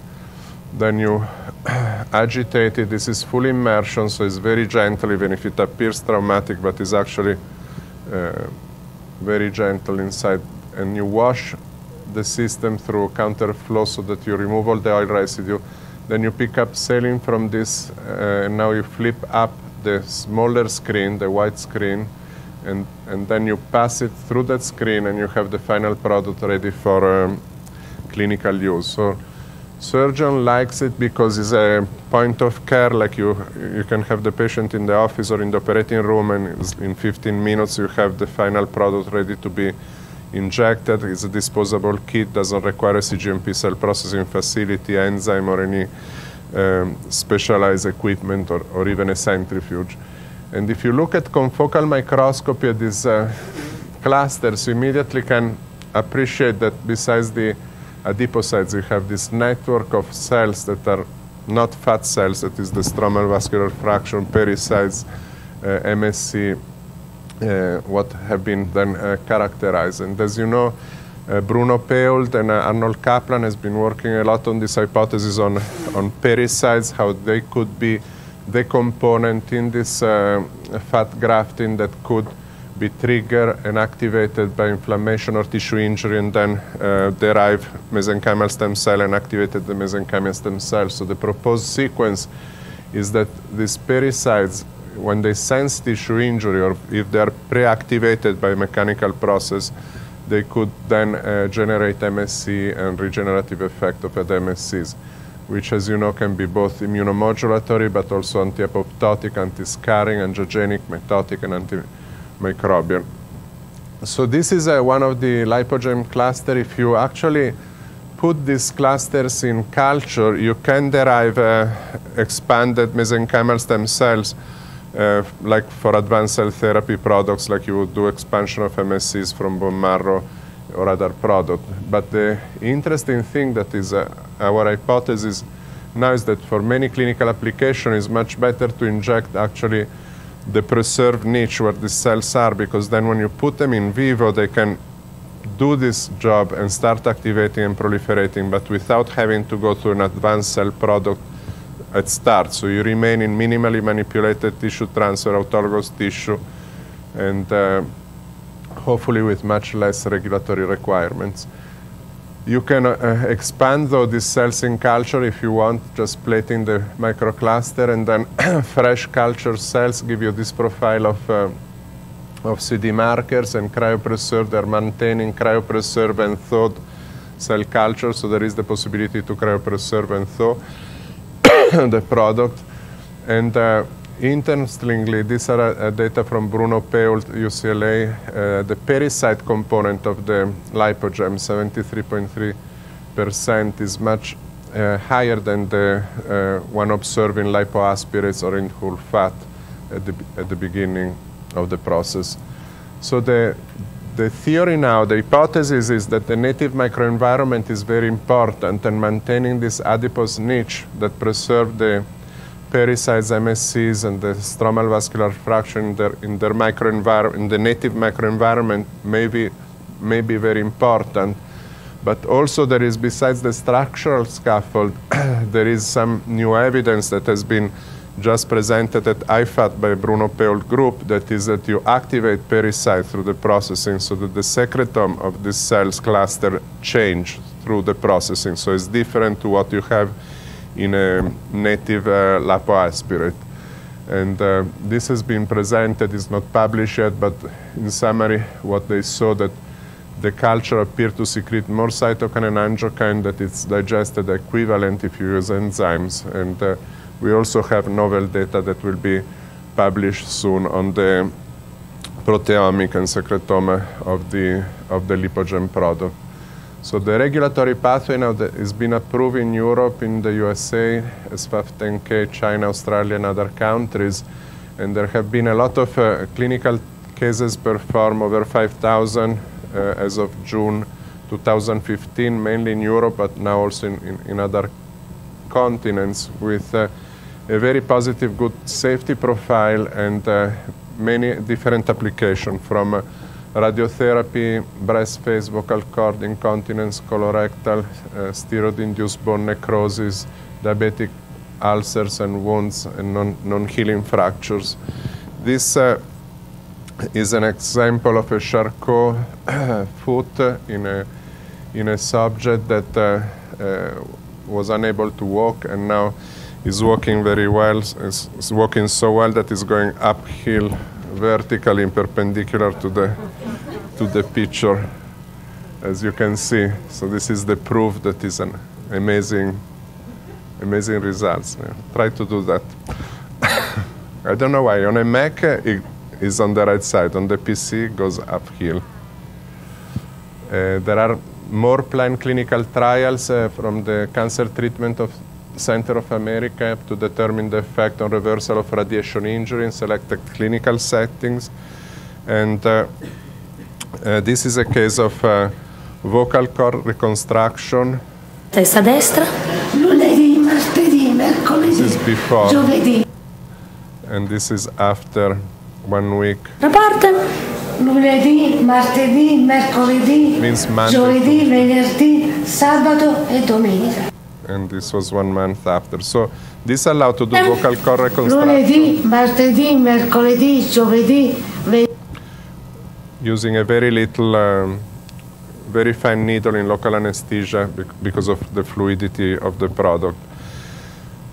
B: then you [clears throat] agitate it. This is full immersion, so it's very gentle, even if it appears traumatic, but it's actually uh, very gentle inside. And you wash the system through counterflow so that you remove all the oil residue then you pick up saline from this, uh, and now you flip up the smaller screen, the white screen, and, and then you pass it through that screen and you have the final product ready for um, clinical use. So surgeon likes it because it's a point of care, like you, you can have the patient in the office or in the operating room and in 15 minutes you have the final product ready to be injected. It's a disposable kit, doesn't require a CGMP cell processing facility, enzyme, or any um, specialized equipment or, or, even a centrifuge. And if you look at confocal microscopy at these uh, clusters, you immediately can appreciate that besides the adipocytes, you have this network of cells that are not fat cells, that is the stromal vascular fraction, pericytes, uh, MSC, what have been then uh, characterized. And as you know, uh, Bruno Péault and Arnold Caplan has been working a lot on this hypothesis on, on pericytes, how they could be the component in this fat grafting that could be triggered and activated by inflammation or tissue injury and then uh, derive mesenchymal stem cell and activated the mesenchymal stem cell. So the proposed sequence is that these pericytes when they sense tissue injury or if they are pre-activated by mechanical process, they could then uh, generate MSC and regenerative effect of the MSCs. which as you know can be both immunomodulatory but also anti-apoptotic, anti-scarring, angiogenic, mitotic, and antimicrobial. So this is uh, one of the lipogem cluster. If you actually put these clusters in culture, you can derive uh, expanded mesenchymal stem cells uh, like for advanced cell therapy products, like you would do expansion of MSCs from bone marrow or other product. But the interesting thing that is uh, our hypothesis now is that for many clinical applications, it's much better to inject actually the preserved niche where the cells are, because then when you put them in vivo, they can do this job and start activating and proliferating, but without having to go to an advanced cell product at start. So you remain in minimally manipulated tissue transfer, autologous tissue, and uh, hopefully with much less regulatory requirements. You can uh, expand though these cells in culture if you want, just plating the microcluster and then [clears throat] fresh culture cells give you this profile of, uh, of CD markers and cryopreserved. They're maintaining cryopreserved and thawed cell culture, so there is the possibility to cryopreserve and thaw [coughs] the product. And uh, interestingly, these are uh, data from Bruno Péault, UCLA, uh, the pericyte component of the lipogem, 73.3%, is much uh, higher than the uh, one observed in lipoaspirates or in whole fat at the, at the beginning of the process. So the, the theory now, the hypothesis is that the native microenvironment is very important and maintaining this adipose niche that preserve the pericytes, MSCs, and the stromal vascular fraction in their, in their microenvironment, in the native microenvironment may be, may be very important. But also there is, besides the structural scaffold, [coughs] there is some new evidence that has been just presented at IFAT by Bruno Péault group, that is that you activate pericyte through the processing so that the secretome of this cells cluster change through the processing. So it's different to what you have in a native uh, lipoaspirate. And uh, this has been presented, it's not published yet, but in summary, what they saw that the culture appeared to secrete more cytokine and angiokine that it's digested equivalent if you use enzymes. And uh, we also have novel data that will be published soon on the proteomic and secretome of the, of the lipogem product. So the regulatory pathway now that has been approved in Europe, in the USA, as 510K, China, Australia, and other countries. And there have been a lot of uh, clinical cases performed, over 5,000 uh, as of June 2015, mainly in Europe, but now also in, in, in other continents with uh, a very positive, good safety profile and uh, many different applications from uh, radiotherapy, breast phase, vocal cord incontinence, colorectal, uh, steroid-induced bone necrosis, diabetic ulcers and wounds, and non-healing non fractures. This uh, is an example of a Charcot [coughs] foot in a, in a subject that uh, uh, was unable to walk and now is working very well, It's, is walking so well that it's going uphill vertically and perpendicular to the, to the picture, as you can see. So this is the proof that is an amazing, amazing results. Yeah. Try to do that. [coughs] I don't know why. On a Mac, it is on the right side. On the PC, it goes uphill. Uh, there are more planned clinical trials uh, from the cancer treatment of Center of America to determine the effect on reversal of radiation injury in selected clinical settings. And uh, uh, this is a case of uh, vocal cord reconstruction.
C: Testa destra. Lunedì, martedì, mercoledì,
B: This is before.
C: giovedì.
B: And this is after one week.
C: La parte. Lunedì, martedì, mercoledì,
B: Means Monday
C: giovedì,
B: to-
C: venerdì, sabato e domenica.
B: And this was one month after. So this allowed to do vocal cord reconstruction
C: Lunedì, martedì, mercoledì, giovedì,
B: using a very little, um, very fine needle in local anesthesia bec- because of the fluidity of the product.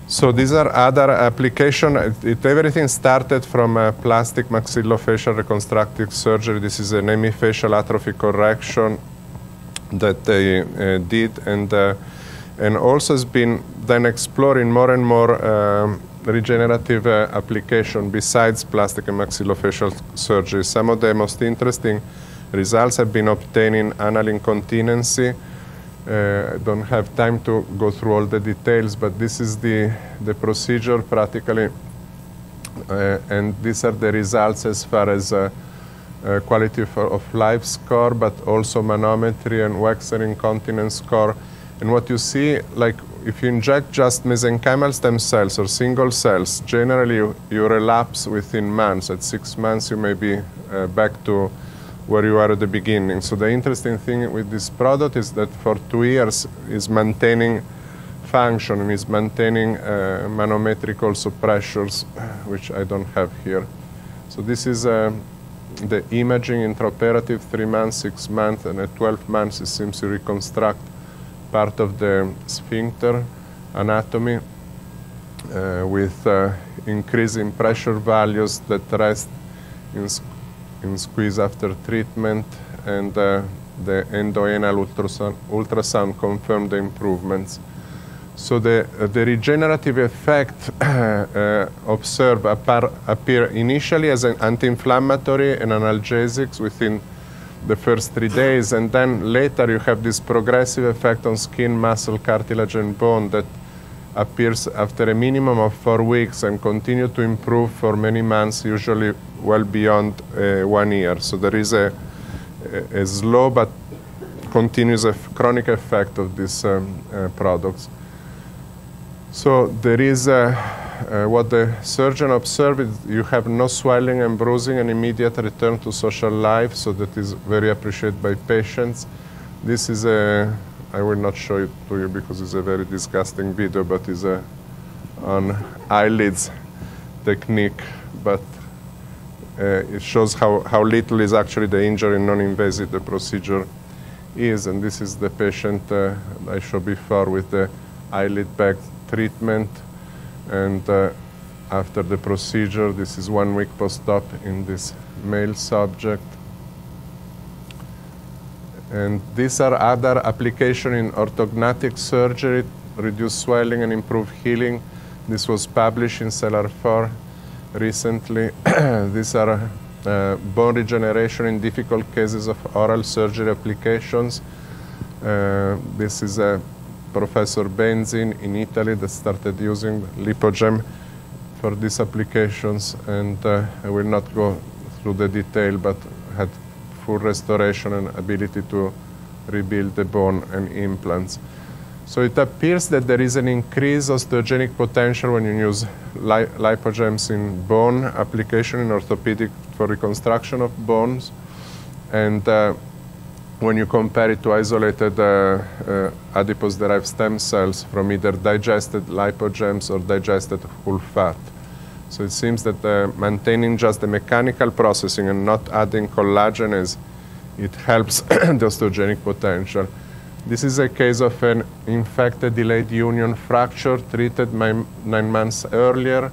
B: So these are other application. It, it- everything started from a plastic maxillofacial reconstructive surgery. This is an hemifacial atrophy correction that they uh, did, and uh, and also has been then exploring more and more um, regenerative uh, application besides plastic and maxillofacial surgery. Some of the most interesting results have been obtained in anal incontinency. Uh, I don't have time to go through all the details, but this is the, the procedure practically, uh, and these are the results as far as uh, uh, quality of, of life score, but also manometry and Wexner incontinence score. And what you see, like if you inject just mesenchymal stem cells or single cells, generally you, you relapse within months. At six months, you may be uh, back to where you are at the beginning. So the interesting thing with this product is that for two years is maintaining function and is maintaining uh, manometric also pressures, [sighs] which I don't have here. So this is uh, the imaging intraoperative, three months, six months, and at 12 months it seems to reconstruct part of the sphincter anatomy uh, with uh, increasing pressure values that rest in, in squeeze after treatment and uh, the endoanal ultrasound, ultrasound confirmed the improvements. So the, the regenerative effect [coughs] uh, observed appear initially as an anti-inflammatory and analgesics within the first three days, and then later you have this progressive effect on skin, muscle, cartilage, and bone that appears after a minimum of four weeks and continue to improve for many months, usually well beyond uh, one year. So there is a, a, slow but continuous chronic effect of these um, uh, products. So there is a, uh, what the surgeon observed is you have no swelling and bruising and immediate return to social life, so that is very appreciated by patients. This is a, I will not show it to you because it's a very disgusting video, but it's a on eyelids technique, but uh, it shows how, how little is actually the injury non-invasive the procedure is, and this is the patient uh, I showed before with the eyelid bag treatment and uh, after the procedure, this is one week post-op in this male subject. And these are other applications in orthognathic surgery, reduce swelling and improve healing. This was published in Cellar 4 recently. [clears throat] these are uh, bone regeneration in difficult cases of oral surgery applications. Uh, this is a Professor Benzin in Italy that started using LipoGem for these applications, and uh, I will not go through the detail, but had full restoration and ability to rebuild the bone and implants. So it appears that there is an increased osteogenic potential when you use li lipogems in bone application in orthopedic for reconstruction of bones. And uh, when you compare it to isolated uh, uh, adipose-derived stem cells from either digested lipogems or digested whole fat. So it seems that uh, maintaining just the mechanical processing and not adding collagenase, it helps [clears throat] the osteogenic potential. This is a case of an infected delayed union fracture treated nine months earlier.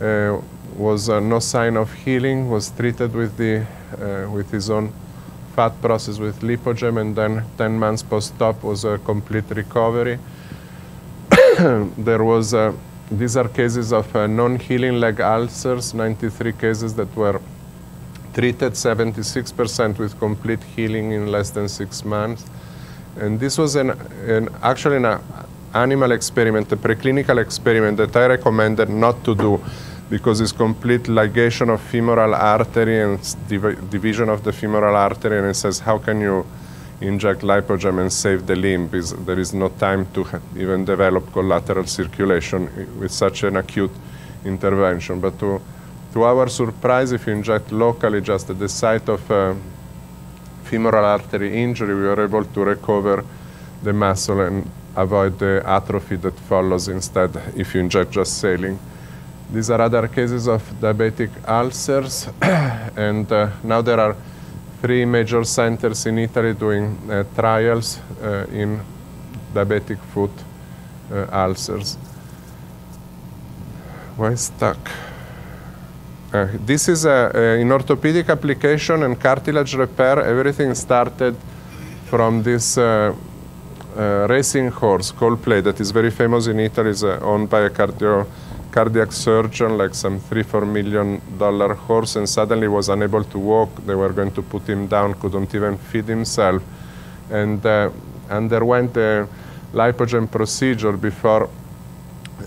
B: Uh, was uh, no sign of healing, was treated with, the, uh, with his own fat process with lipogem, and then 10 months post-op was a complete recovery. [coughs] there was, uh, these are cases of uh, non-healing leg ulcers, 93 cases that were treated, 76% with complete healing in less than six months. And this was an, an actually an animal experiment, a preclinical experiment that I recommended not to do because it's complete ligation of femoral artery and div division of the femoral artery, and it says, how can you inject lipogem and save the limb? There is no time to even develop collateral circulation with such an acute intervention. But to, to our surprise, if you inject locally just at the site of uh, femoral artery injury, we were able to recover the muscle and avoid the atrophy that follows instead if you inject just saline. These are other cases of diabetic ulcers, [clears throat] and uh, now there are three major centers in Italy doing uh, trials uh, in diabetic foot uh, ulcers. Why stuck? Uh, this is a, in orthopedic application and cartilage repair. Everything started from this uh, racing horse, Coldplay, that is very famous in Italy, is owned by a cardio, cardiac surgeon, like some three, four million dollar horse, and suddenly was unable to walk. They were going to put him down, couldn't even feed himself, and uh, underwent the lipogem procedure before,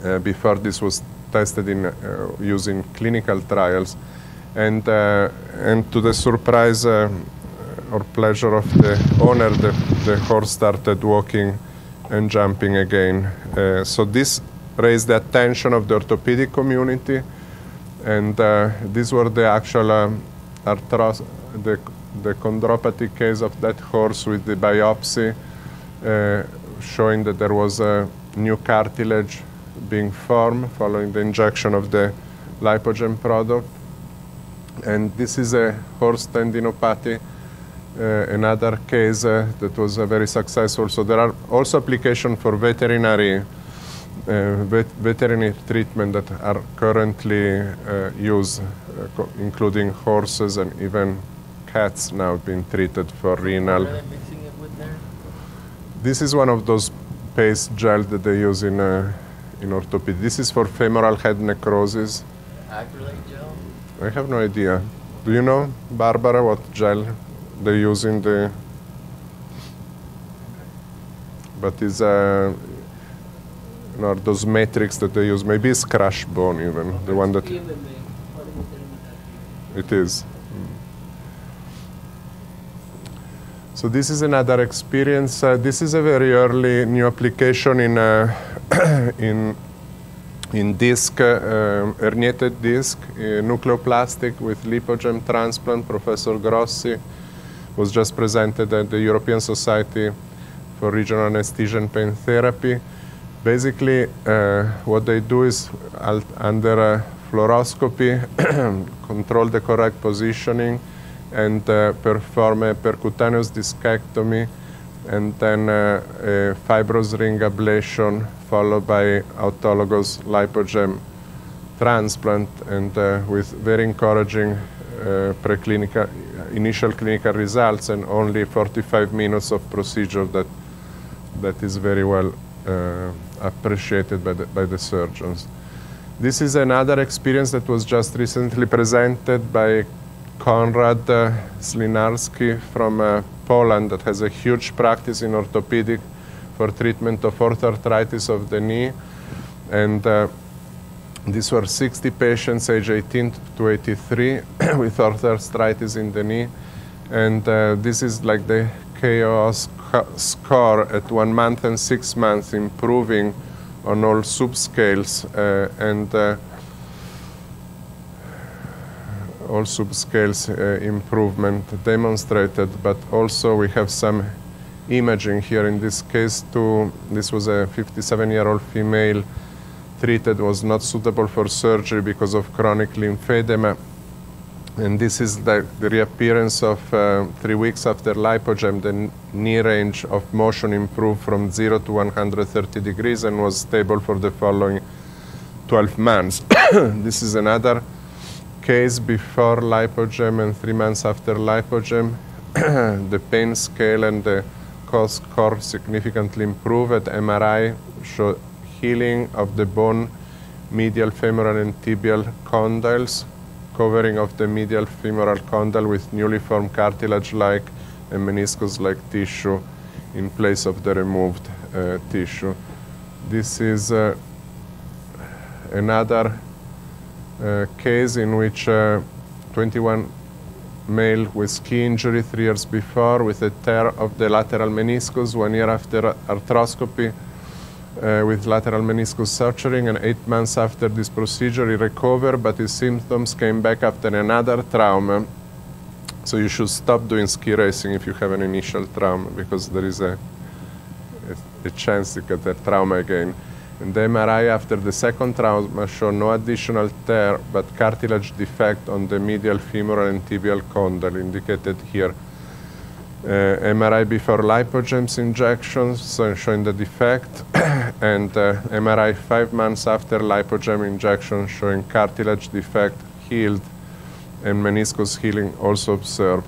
B: uh, before this was tested in uh, using clinical trials. And, uh, and to the surprise or pleasure of the owner, the, the horse started walking and jumping again. Uh, so this raised the attention of the orthopedic community, and uh, these were the actual um, arthros- the, the chondropathy case of that horse with the biopsy uh, showing that there was a new cartilage being formed following the injection of the lipogem product. And this is a horse tendinopathy uh, another case uh, that was uh, very successful. So there are also applications for veterinary vet veterinary treatment that are currently used, including horses and even cats now being treated for renal. This is one of those paste gel that they use in uh, in orthopedic. This is for femoral head necrosis.
A: Acrylate gel?
B: I have no idea. Do you know, Barbara, what gel they use in the but is uh, know, those metrics that they use. Maybe it's crash bone even the one that it is. So this is another experience. Uh, this is a very early new application in uh, [coughs] in in disc, uh, herniated disc, uh, nucleoplastic with lipogem transplant, Professor Grossi was just presented at the European Society for Regional Anesthesia and Pain Therapy. Basically, uh, what they do is under a fluoroscopy, [clears throat] control the correct positioning, and uh, perform a percutaneous discectomy, and then uh, a fibrous ring ablation followed by autologous lipogem transplant, and with very encouraging preclinical initial clinical results and only 45 minutes of procedure that that is very well uh, appreciated by the, by the surgeons. This is another experience that was just recently presented by Konrad uh, Słynarski from uh, Poland that has a huge practice in orthopedic for treatment of arthritis of the knee. And uh, these were 60 patients, age 18 to 83, [coughs] with arthritis in the knee. And uh, this is like the KOOS score at one month and six months, improving on all subscales uh, and uh, all subscales uh, improvement demonstrated. But also we have some imaging here. In this case, too, this was a 57-year-old female treated was not suitable for surgery because of chronic lymphedema. And this is the, the reappearance of uh, three weeks after lipogem. The knee range of motion improved from 0 to 130 degrees and was stable for the following 12 months. [coughs] this is another case before lipogem and three months after lipogem. [coughs] the pain scale and the KOOS score significantly improved. At MRI showed healing of the bone medial femoral and tibial condyles, covering of the medial femoral condyle with newly formed cartilage-like and meniscus-like tissue in place of the removed uh, tissue. This is uh, another uh, case in which uh, 21 male with ski injury three years before with a tear of the lateral meniscus one year after arthroscopy uh, with lateral meniscus suturing, and eight months after this procedure, he recovered, but his symptoms came back after another trauma. So you should stop doing ski racing if you have an initial trauma, because there is a, a, a chance to get that trauma again. And the MRI after the second trauma showed no additional tear, but cartilage defect on the medial femoral and tibial condyle, indicated here. Uh, MRI before lipogems injections showing the defect, [coughs] and uh, MRI five months after lipogem injection showing cartilage defect healed and meniscus healing also observed.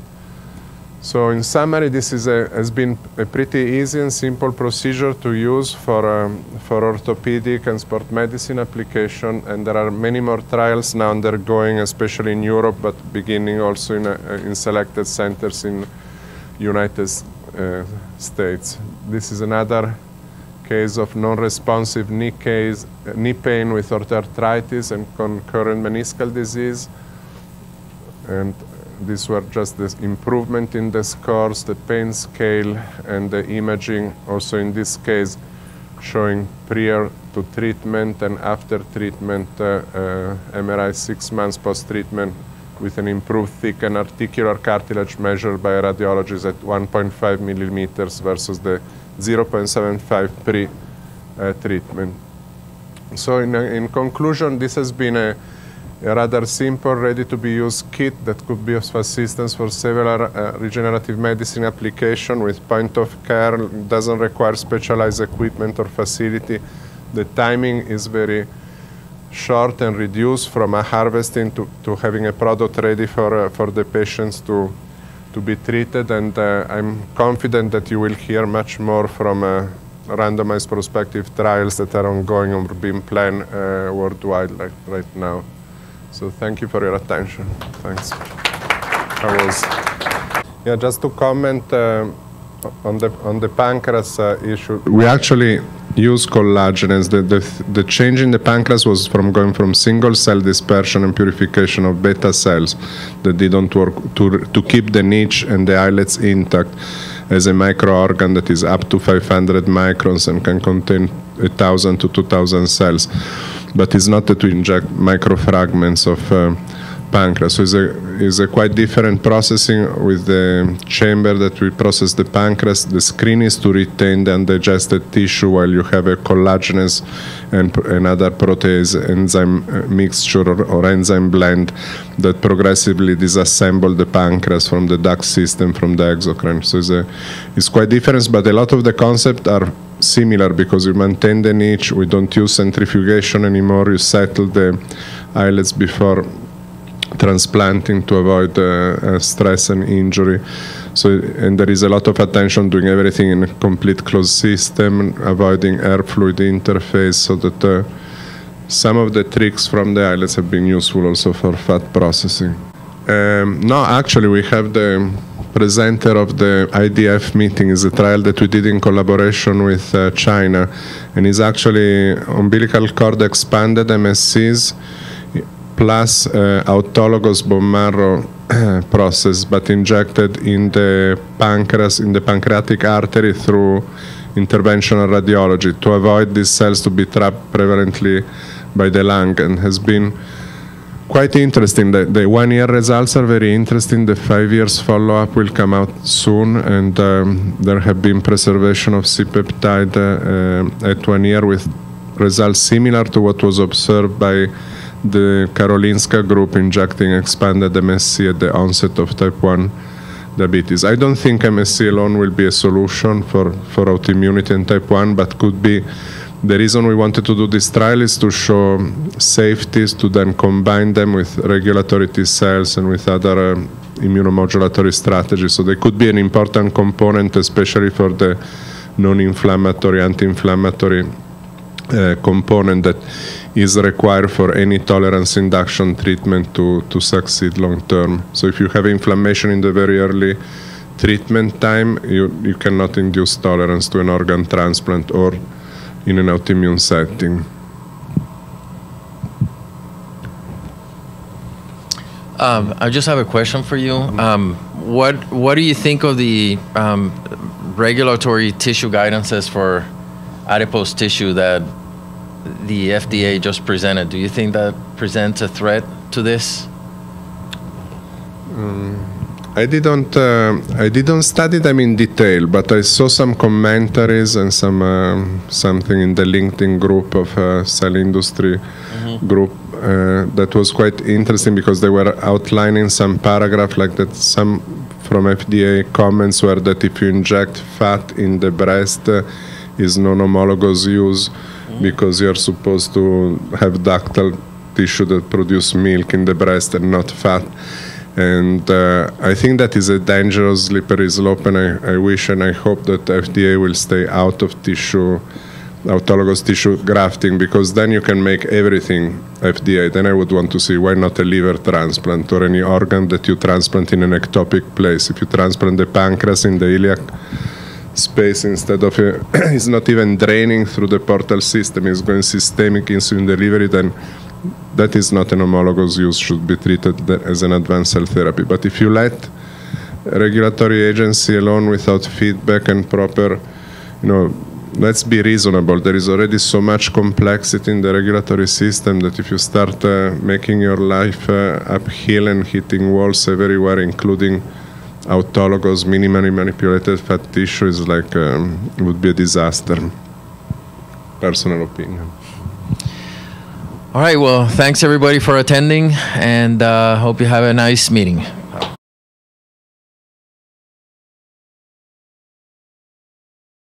B: So in summary, this is a, has been a pretty easy and simple procedure to use for, um, for orthopedic and sport medicine application, and there are many more trials now undergoing, especially in Europe, but beginning also in, in selected centers in United uh, States. This is another case of non-responsive knee, case, knee pain with osteoarthritis and concurrent meniscal disease. And these were just the improvement in the scores, the pain scale, and the imaging. Also in this case, showing prior to treatment and after treatment, uh, uh, MRI six months post-treatment with an improved thick and articular cartilage measured by radiologists at 1.5 millimeters versus the 0.75 pre-treatment. Uh, so in, in conclusion, this has been a a rather simple, ready-to-be-used kit that could be of assistance for several uh, regenerative medicine application with point of care, doesn't require specialized equipment or facility. The timing is very short and reduced from a harvesting to, to having a product ready for, uh, for the patients to, to be treated. And uh, I'm confident that you will hear much more from uh, randomized prospective trials that are ongoing or being planned uh, worldwide like right now. So thank you for your attention. Thanks. I was, yeah, just to comment uh, on the on the pancreas uh, issue. We actually use collagenase. The, the the change in the pancreas was from going from single cell dispersion and purification of beta cells that didn't work to to keep the niche and the islets intact as a microorgan that is up to 500 microns and can contain 1,000 to 2,000 cells but it's not to inject microfragments of uh, pancreas. So it's a, it's a quite different processing with the chamber that we process the pancreas. The screen is to retain the undigested tissue while you have a collagenase and another protease enzyme uh, mixture or, or, enzyme blend that progressively disassemble the pancreas from the duct system from the exocrine. So it's, a, it's quite different, but a lot of the concepts are similar because you maintain the niche. We don't use centrifugation anymore. You settle the islets before transplanting to avoid uh, uh, stress and injury. So, and there is a lot of attention doing everything in a complete closed system, avoiding air fluid interface, so that uh, some of the tricks from the islets have been useful also for fat processing. Um, no, actually, we have the presenter of the IDF meeting is a trial that we did in collaboration with uh, China, and is actually umbilical cord expanded MSCs plus uh, autologous bone marrow process, but injected in the pancreas, in the pancreatic artery through interventional radiology to avoid these cells to be trapped prevalently by the lung, and has been quite interesting. The, the one year results are very interesting. The five years follow up will come out soon, and um, there have been preservation of C peptide uh, at one year with results similar to what was observed by the Karolinska group injecting expanded MSC at the onset of type 1 diabetes. I don't think MSC alone will be a solution for, for autoimmunity and type 1, but could be the reason we wanted to do this trial is to show safeties to then combine them with regulatory T cells and with other uh, immunomodulatory strategies. So they could be an important component, especially for the non-inflammatory, anti-inflammatory uh, component that is required for any tolerance induction treatment to, to succeed long term. So if you have inflammation in the very early treatment time, you, you cannot induce tolerance to an organ transplant or in an autoimmune setting.
A: Um, I just have a question for you. Um, what What do you think of the um, regulatory tissue guidances for adipose tissue that the FDA just presented? Do you think that presents a threat to this?
B: Um, I didn't uh, I didn't study them in detail, but I saw some commentaries and some uh, something in the LinkedIn group of uh, cell industry mm-hmm. group uh, that was quite interesting because they were outlining some paragraph like that. Some from FDA comments were that if you inject fat in the breast, uh, is non-homologous use. Because you're supposed to have ductal tissue that produce milk in the breast and not fat And uh, I think that is a dangerous slippery slope, and I, I wish and I hope that FDA will stay out of tissue, autologous tissue grafting, because then you can make everything FDA. Then I would want to see why not a liver transplant or any organ that you transplant in an ectopic place. If you transplant the pancreas in the iliac space instead of [clears throat] a, it's not even draining through the portal system, it's going systemic insulin delivery, then that is not an homologous use, should be treated as an advanced cell therapy. But if you let regulatory agency alone without feedback and proper, you know, let's be reasonable. There is already so much complexity in the regulatory system that if you start uh, making your life uh, uphill and hitting walls everywhere, including autologous, minimally manipulated fat tissue, is like um, would be a disaster. Personal opinion.
A: All right. Well, thanks everybody for attending, and uh, hope you have a nice meeting.